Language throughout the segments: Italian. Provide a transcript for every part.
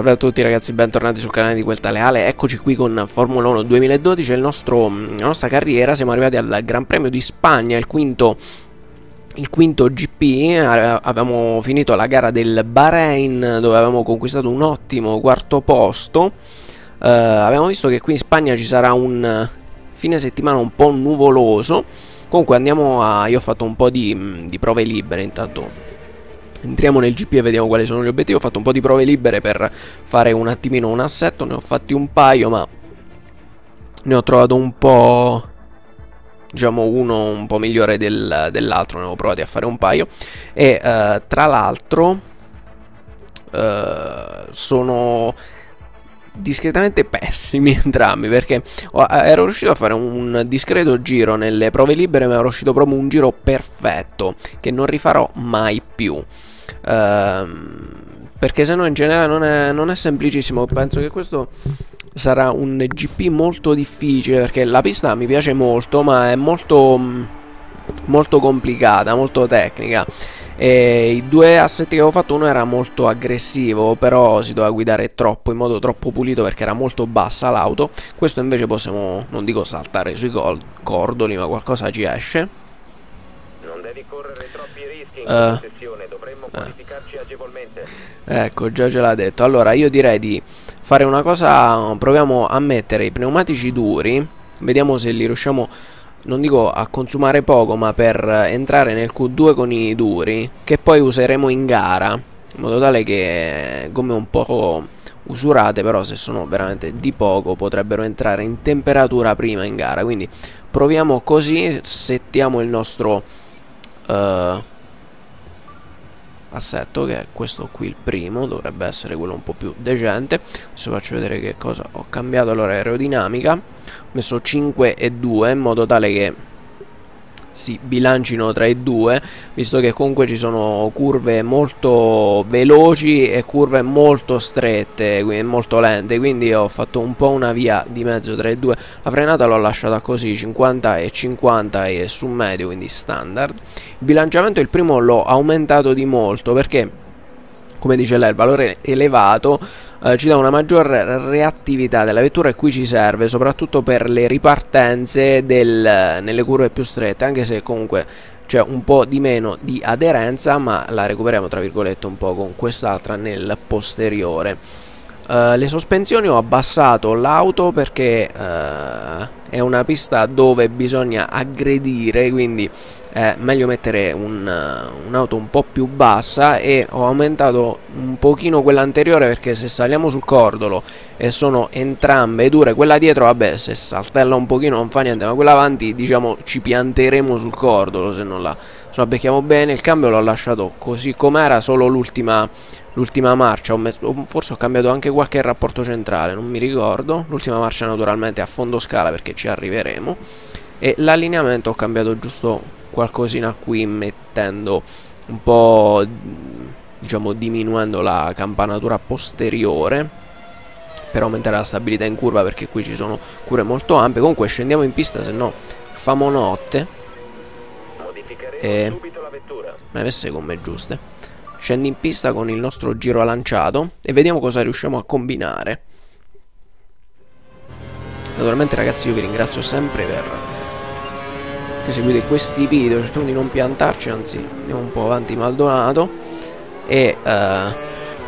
Salve a tutti ragazzi, bentornati sul canale di Quel Leale, eccoci qui con Formula 1 2012, nostro, la nostra carriera, siamo arrivati al Gran Premio di Spagna, il quinto, il quinto GP, avevamo finito la gara del Bahrain dove avevamo conquistato un ottimo quarto posto, uh, abbiamo visto che qui in Spagna ci sarà un fine settimana un po' nuvoloso, comunque andiamo a, io ho fatto un po' di, di prove libere intanto Entriamo nel GP e vediamo quali sono gli obiettivi. Ho fatto un po' di prove libere per fare un attimino un assetto. Ne ho fatti un paio, ma ne ho trovato un po'. Diciamo uno un po' migliore del, dell'altro. Ne ho provati a fare un paio. E uh, tra l'altro uh, sono discretamente pessimi entrambi perché ero riuscito a fare un discreto giro nelle prove libere ma ero riuscito proprio un giro perfetto che non rifarò mai più Ehm, perché se no in generale non è, non è semplicissimo. Penso che questo sarà un GP molto difficile perché la pista mi piace molto, ma è molto, molto complicata, molto tecnica. E I due assetti che avevo fatto, uno era molto aggressivo, però si doveva guidare troppo, in modo troppo pulito perché era molto bassa l'auto. Questo invece possiamo, non dico saltare sui cordoli, ma qualcosa ci esce. Non devi correre troppi rischi in uh, Ecco, già ce l'ha detto. Allora, io direi di fare una cosa, proviamo a mettere i pneumatici duri, vediamo se li riusciamo, non dico a consumare poco, ma per entrare nel Q2 con i duri, che poi useremo in gara, in modo tale che gomme un po' usurate, però se sono veramente di poco potrebbero entrare in temperatura prima in gara, quindi proviamo così, settiamo il nostro uh, assetto che è questo qui il primo dovrebbe essere quello un po' più decente. Adesso faccio vedere che cosa ho cambiato. Allora aerodinamica ho messo 5 e 2 in modo tale che si bilancino tra i due visto che comunque ci sono curve molto veloci e curve molto strette quindi molto lente. Quindi ho fatto un po' una via di mezzo tra i due. La frenata l'ho lasciata così 50 e 50 e su medio quindi standard. Il bilanciamento il primo l'ho aumentato di molto perché come dice lei il valore elevato eh, ci dà una maggior reattività della vettura e qui ci serve soprattutto per le ripartenze del, nelle curve più strette anche se comunque c'è un po' di meno di aderenza ma la recuperiamo tra virgolette un po' con quest'altra nel posteriore. Uh, le sospensioni ho abbassato l'auto perché uh, è una pista dove bisogna aggredire quindi è meglio mettere un'auto un, un po' più bassa e ho aumentato un pochino quella anteriore perché se saliamo sul cordolo e sono entrambe dure quella dietro vabbè se saltella un pochino non fa niente ma quella avanti diciamo ci pianteremo sul cordolo se non la, se la becchiamo bene. Il cambio l'ho lasciato così com'era solo l'ultima l'ultima marcia. Ho messo, forse ho cambiato anche qualche rapporto centrale non mi ricordo. L'ultima marcia naturalmente a fondo scala perché ci arriveremo. E l'allineamento ho cambiato giusto qualcosina qui mettendo un po' diciamo diminuendo la campanatura posteriore per aumentare la stabilità in curva perché qui ci sono cure molto ampie. Comunque scendiamo in pista se no famo notte. E me ne avesse gomme giuste. Scendi in pista con il nostro giro lanciato e vediamo cosa riusciamo a combinare naturalmente ragazzi io vi ringrazio sempre per che seguite questi video. Cerchiamo di non piantarci anzi andiamo un po' avanti maldonato. E uh,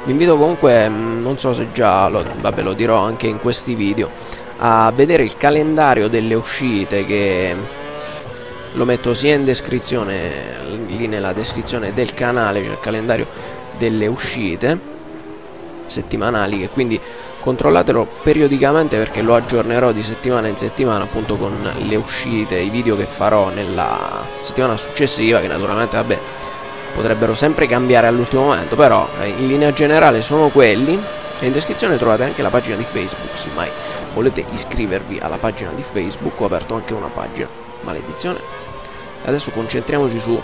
vi invito comunque mm, non so se già lo, vabbè, lo dirò anche in questi video a vedere il calendario delle uscite che lo metto sia in descrizione lì nella descrizione del canale c'è il calendario delle uscite settimanali che quindi controllatelo periodicamente perché lo aggiornerò di settimana in settimana appunto con le uscite, i video che farò nella settimana successiva che naturalmente vabbè potrebbero sempre cambiare all'ultimo momento però eh, in linea generale sono quelli. E in descrizione trovate anche la pagina di Facebook se mai volete iscrivervi alla pagina di Facebook ho aperto anche una pagina maledizione. Adesso concentriamoci su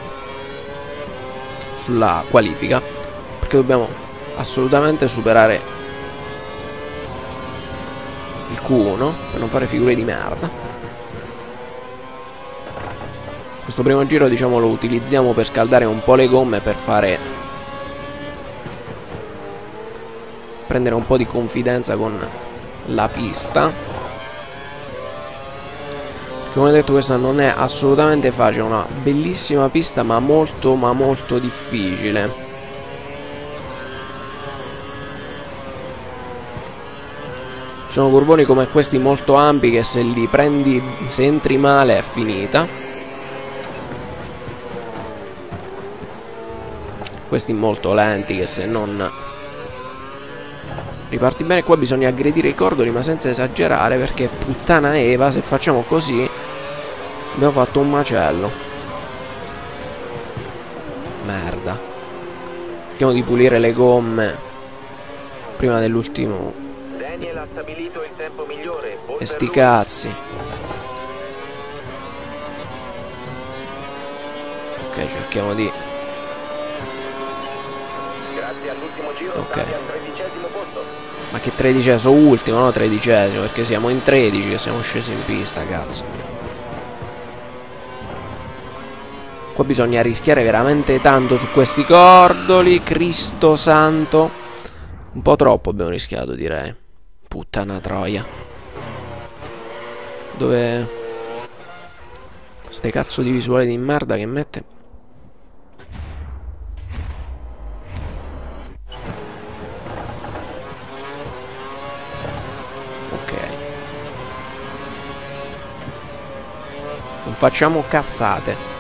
sulla qualifica perché dobbiamo assolutamente superare Q1 per non fare figure di merda questo primo giro diciamo lo utilizziamo per scaldare un po' le gomme per fare prendere un po' di confidenza con la pista. Come detto questa non è assolutamente facile, una bellissima pista ma molto ma molto difficile. Sono curvoni come questi molto ampi che se li prendi, se entri male è finita. Questi molto lenti che se non riparti bene qua bisogna aggredire i cordoli ma senza esagerare perché puttana Eva se facciamo così abbiamo fatto un macello. Merda. Cerchiamo di pulire le gomme prima dell'ultimo ha stabilito il tempo migliore. e sti cazzi. Ok, cerchiamo di... Grazie all'ultimo giro Ok. sale al tredicesimo posto. Ma che tredicesimo? Ultimo, no? Tredicesimo, perché siamo in 13 che siamo scesi in pista, cazzo. Qua bisogna rischiare veramente tanto su questi cordoli, Cristo santo. Un po' troppo abbiamo rischiato, direi. Puttana troia. Dove... Ste cazzo di visuali di merda che mette... Ok. Non facciamo cazzate.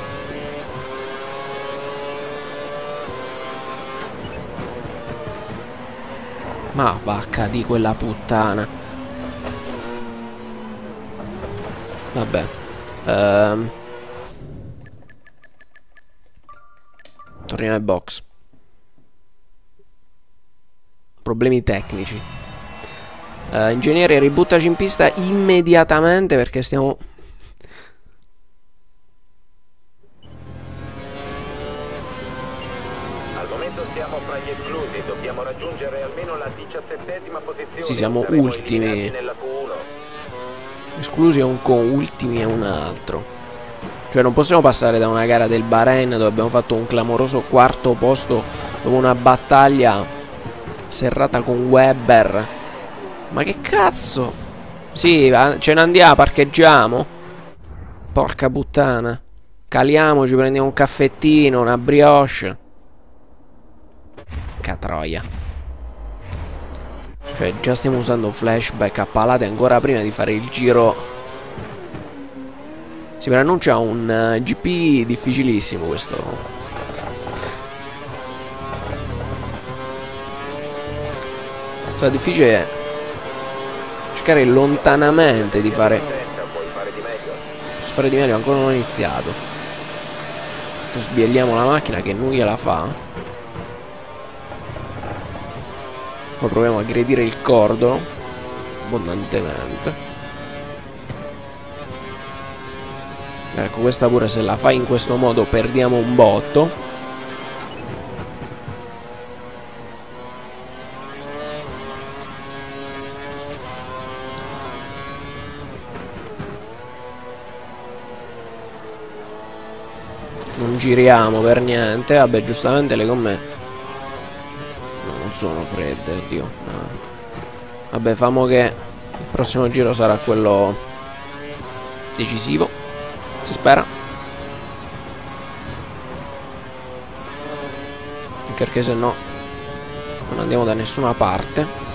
Ma vacca di quella puttana. Vabbè. Ehm. Torniamo ai box. Problemi tecnici. Eh, ingegnere, ributtaci in pista immediatamente perché stiamo... Al momento siamo fra gli esclusi, dobbiamo raggiungere almeno la diciassettesima posizione. Sì, siamo Saremo ultimi. eliminati Nella Q1. Esclusi è un con, ultimi è un altro. Cioè non possiamo passare da una gara del Bahrain dove abbiamo fatto un clamoroso quarto posto dopo una battaglia serrata con Webber. Ma che cazzo? Sì, ce ne andiamo, parcheggiamo. Porca puttana. Caliamoci, prendiamo un caffettino, una brioche. Catroia. Cioè, già stiamo usando flashback a palate ancora prima di fare il giro. Si preannuncia un eh, GP difficilissimo questo. Cioè, difficile cercare lontanamente di fare. Posso fare di meglio, ancora non ho iniziato. Sbielliamo la macchina che nulla la fa. Poi proviamo a aggredire il cordolo abbondantemente. Ecco, questa pure se la fai in questo modo perdiamo un botto. Non giriamo per niente. Vabbè, giustamente le gomme sono fredde, oddio. no. Vabbè, famo che il prossimo giro sarà quello decisivo. Si spera. Perché se no non andiamo da nessuna parte.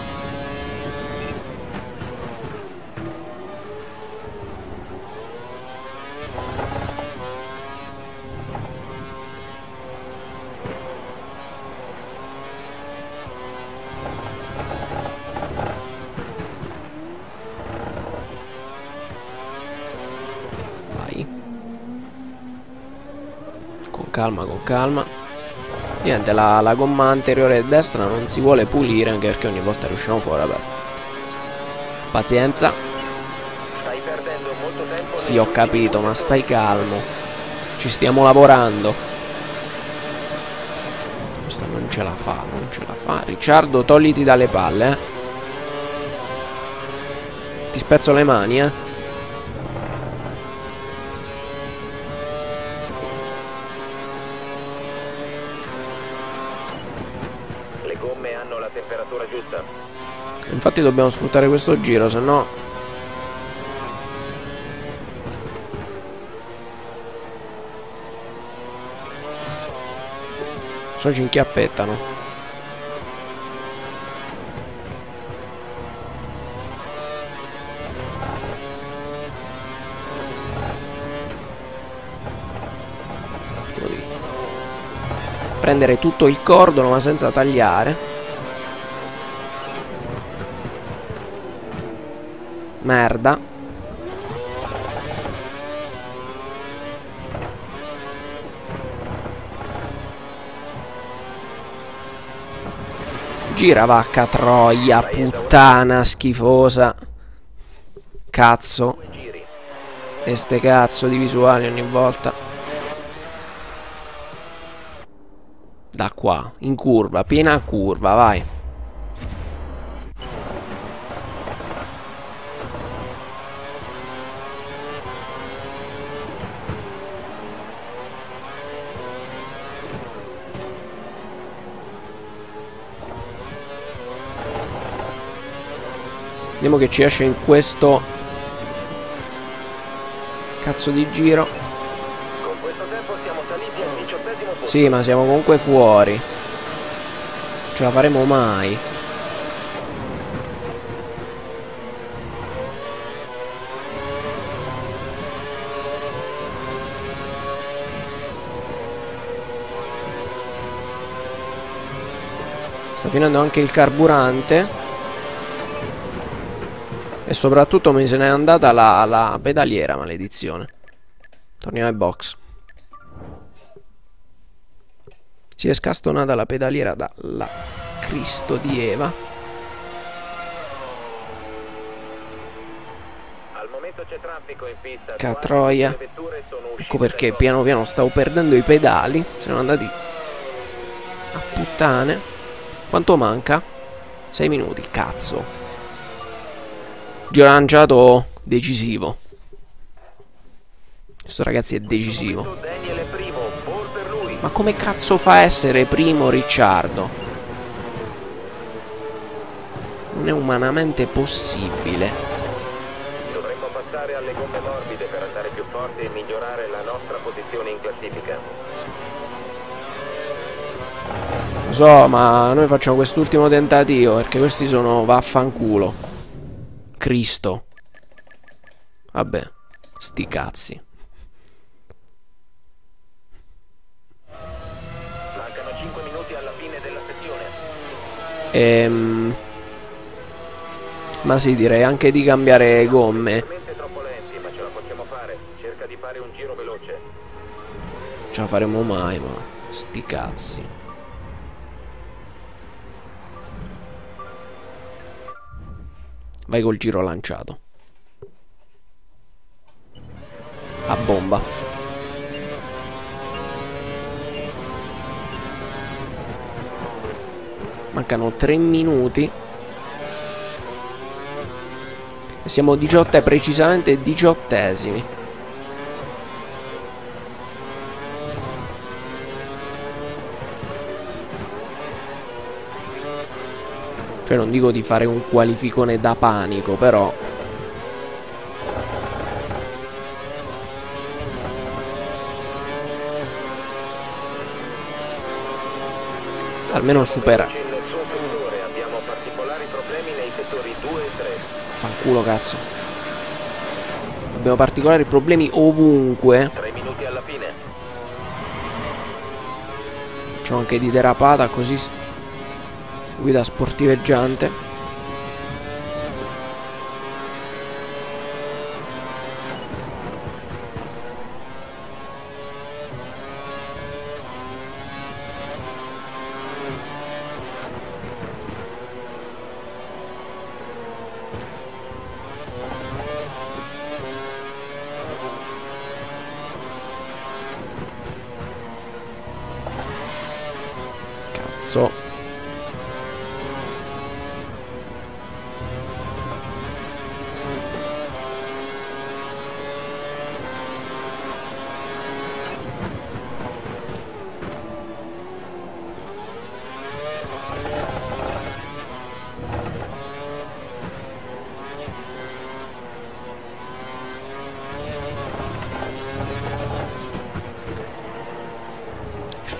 Calma, con calma. Niente, la, la gomma anteriore destra non si vuole pulire anche perché ogni volta riusciamo fuori, vabbè. Pazienza. Stai perdendo molto tempo. Sì, ho capito, ma stai calmo. Ci stiamo lavorando. Questa non ce la fa, non ce la fa. Ricciardo, togliti dalle palle, eh. Ti spezzo le mani, eh. Infatti dobbiamo sfruttare questo giro, se no... So ci inchiappettano. prendere tutto il cordolo ma senza tagliare merda. Gira vacca troia puttana schifosa. Cazzo. E ste cazzo di visuali ogni volta. Da qua, in curva, piena curva, vai. Vediamo che ci esce in questo cazzo di giro. Sì, ma siamo comunque fuori. Ce la faremo mai. Sta finendo anche il carburante. E soprattutto mi se n'è andata la, la pedaliera, maledizione. Torniamo ai box. Si è scastonata la pedaliera dalla Cristo di Eva. Al momento c'è traffico in pista. Catroia. Ecco perché piano piano stavo perdendo i pedali. Sono andati a puttane. Quanto manca? 6 minuti, cazzo. Giro lanciato decisivo. Questo ragazzi è decisivo. Ma come cazzo fa a essere primo Ricciardo? Non è umanamente possibile. Dovremmo passare alle gomme morbide per andare più forti e migliorare la nostra posizione in classifica. Lo so, ma noi facciamo quest'ultimo tentativo perché questi sono vaffanculo. Cristo. Vabbè, sti cazzi. Ehm... Ma sì, direi anche di cambiare gomme. Ce la faremo mai, ma sti cazzi. Vai col giro lanciato. A bomba. Mancano 3 minuti. E siamo 18 precisamente diciottesimi. Cioè non dico di fare un qualificone da panico, però... Almeno supera Fanculo cazzo. Abbiamo particolari problemi ovunque. C'ho anche di derapata così guida sportiveggiante. cazzo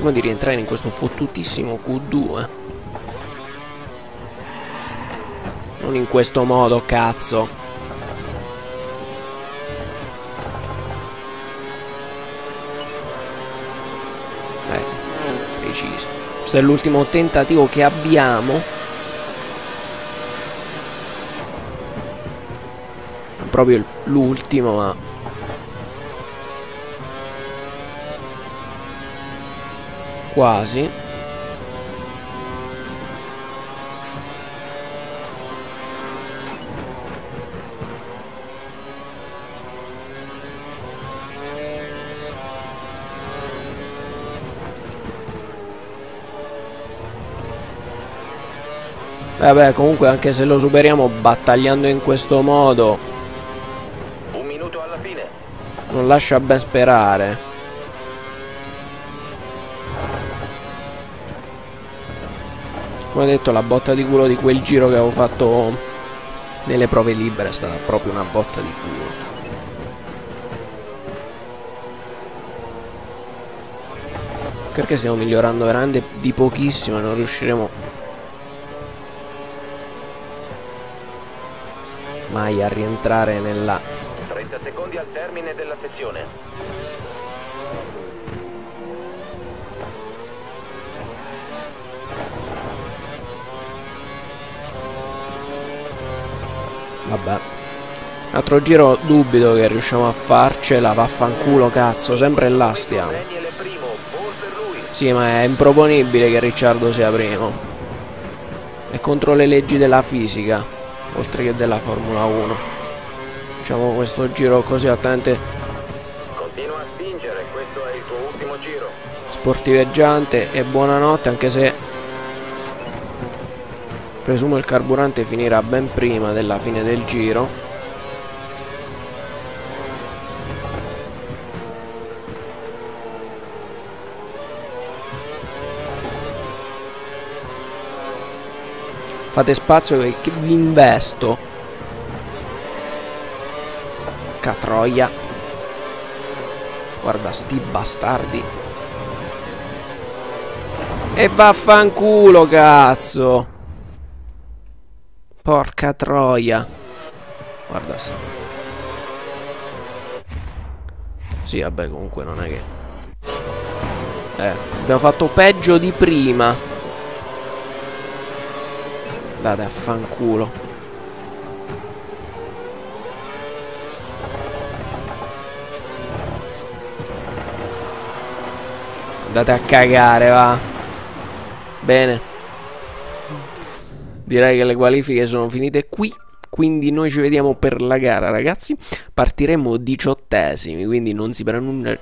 Prima di rientrare in questo fottutissimo Q2 Non in questo modo, cazzo. Eh, preciso. Questo è l'ultimo tentativo che abbiamo. Proprio l'ultimo, ma Quasi. Vabbè, comunque anche se lo superiamo battagliando in questo modo... Un minuto alla fine. Non lascia ben sperare. Come detto la botta di culo di quel giro che avevo fatto nelle prove libere è stata proprio una botta di culo perché stiamo migliorando veramente di pochissimo e non riusciremo mai a rientrare nella 30 secondi al termine della sessione. Vabbè. Un altro giro dubito che riusciamo a farcela, vaffanculo cazzo, sempre là stiamo. Sì, ma è improponibile che Ricciardo sia primo. È contro le leggi della fisica, oltre che della Formula 1. Facciamo questo giro così attente, sportiveggiante e buonanotte anche se presumo il carburante finirà ben prima della fine del giro. Fate spazio che vi investo catroia. Guarda sti bastardi. E vaffanculo cazzo Porca troia. Guarda sta. Sì, vabbè, comunque non è che... Eh, abbiamo fatto peggio di prima. Date a fanculo. Andate a cagare, va. Bene. Direi che le qualifiche sono finite qui. Quindi noi ci vediamo per la gara, ragazzi. Partiremo diciottesimi, quindi non si una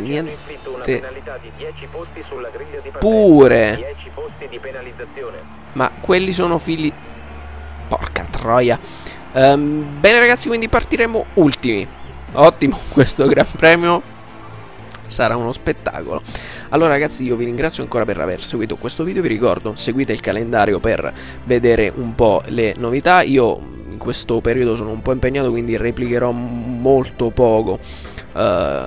niente. penalità di 10 posti sulla griglia di partenza. Pure. 10 posti di penalizzazione. Ma quelli sono figli... Porca troia. Ehm, bene ragazzi, quindi partiremo ultimi. Ottimo, questo Gran Premio sarà uno spettacolo. Allora ragazzi io vi ringrazio ancora per aver seguito questo video, vi ricordo seguite il calendario per vedere un po' le novità, io in questo periodo sono un po' impegnato quindi replicherò molto poco uh,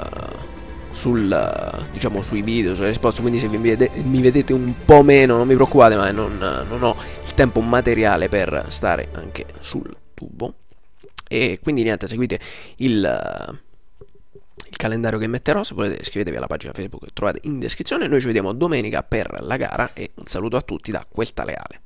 sul, diciamo, sui video, sulle risposte, quindi se vede, mi vedete un po' meno non mi preoccupate ma non, non ho il tempo materiale per stare anche sul tubo. E quindi niente seguite il il calendario che metterò, se volete iscrivetevi alla pagina Facebook che trovate in descrizione, noi ci vediamo domenica per la gara e un saluto a tutti da Quel Taleale.